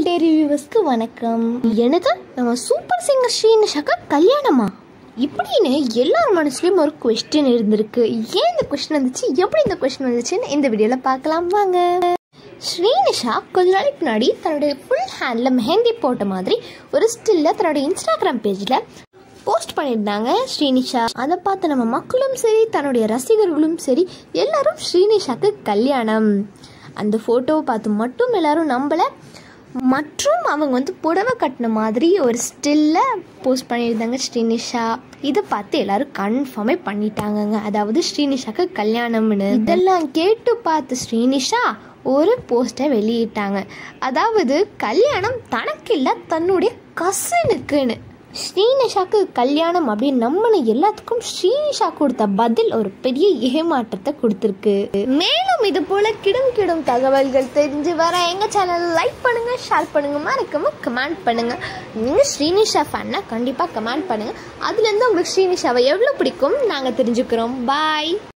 All day ரிவ்யூவர்ஸ்க்கு வணக்கம். எனது நம்ம சூப்பர் சிங்கர் ஸ்ரீனிஷாக்கு கல்யாணமா? இப்படின்னு எல்லார் மனசுலயும் ஒரு கொஸ்டின் இருந்திருக்கு. ஏன் இந்த கொஸ்டின் வந்துச்சு? எப்படி இந்த கொஸ்டின் வந்துச்சுன்னு இந்த வீடியோவில் பார்க்கலாம். வாங்க. ஸ்ரீனிஷா கொஞ்ச நாளைக்கு முன்னாடி தன்னுடைய ஃபுல் ஹேண்டில் மெஹந்தி போட்ட மாதிரி ஒரு ஸ்டில்ல தன்னுடைய இன்ஸ்டாகிராம் பேஜில் போஸ்ட் பண்ணியிருந்தாங்க ஸ்ரீனிஷா அதை பார்த்து நம்ம மக்களும் சரி தன்னுடைய ரசிகர்களும் சரி எல்லாரும் ஸ்ரீனிஷாக்கு கல்யாணம். அந்த ஃபோட்டோவை பார்த்து மட்டும் எல்லாரும் நம்மளை மற்றும் அவங்க வந்து புடவை கட்டின மாதிரி ஒரு ஸ்டில்ல போஸ்ட் பண்ணியிருந்தாங்க ஸ்ரீனிஷா. இதை பார்த்து எல்லாரும் கன்ஃபார்மே பண்ணிட்டாங்கங்க. அதாவது ஸ்ரீனிஷாக்கு கல்யாணம்னு. இதெல்லாம் கேட்டு பார்த்து ஸ்ரீனிஷா ஒரு போஸ்டை வெளியிட்டாங்க. அதாவது கல்யாணம் தனக்கு இல்லை தன்னுடைய கசனுக்குன்னு ஸ்ரீனிஷாக்கு கல்யாணம் அப்படின்னு நம்மளை எல்லாத்துக்கும் ஸ்ரீனிஷா கொடுத்த பதில் ஒரு பெரிய ஏமாற்றத்தை கொடுத்துருக்கு. மேலும் இது போல கிடும் கிடும் தகவல்கள் தெரிஞ்சு வர எங்க சேனல் லைக் பண்ணுங்க ஷேர் பண்ணுங்க மறக்காம கமெண்ட் பண்ணுங்க. நீங்க ஸ்ரீனிஷா ஃபேன்னா கண்டிப்பா கமெண்ட் பண்ணுங்க. அதுல இருந்து உங்களுக்கு ஸ்ரீனிஷாவை எவ்வளவு பிடிக்கும் நாங்க தெரிஞ்சுக்கிறோம். பாய்